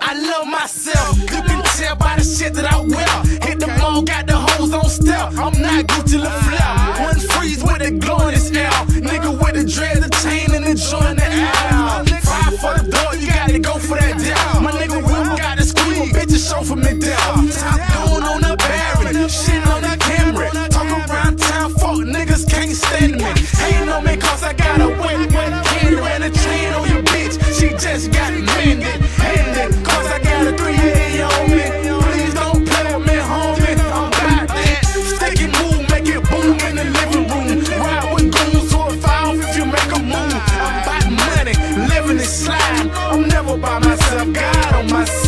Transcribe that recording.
I love myself. You can tell by the shit that I wear. Hit the mall, got the hoes on stealth. I'm not Gucci LaFleur. One freeze with a glow in his L. Nigga with the dread, the chain, and enjoying the air. Five for the door, you gotta go for that down. My nigga Will got a squeeze. bitches show for me. I'm never by myself, God on my side.